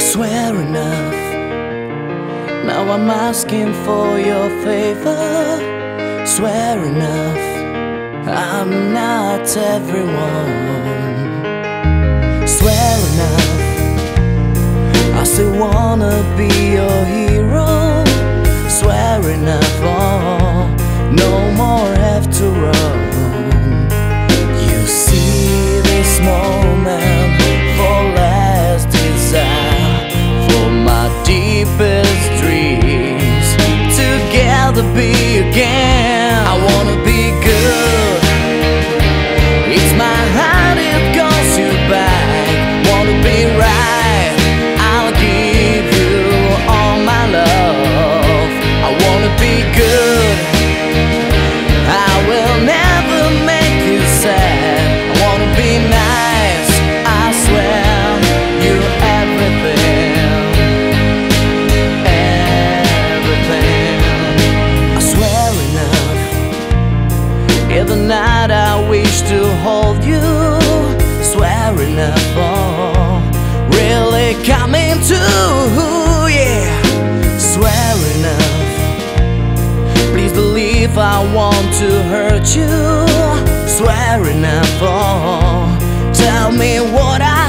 I swear enough. Now I'm asking for your favor. Swear enough. I'm not everyone. Swear enough. I still wanna be your hero. Swear enough. Oh, no. Be again. Oh, really coming to. Yeah. Swear enough. Please believe I want to hurt you. Swear enough. Oh, tell me what I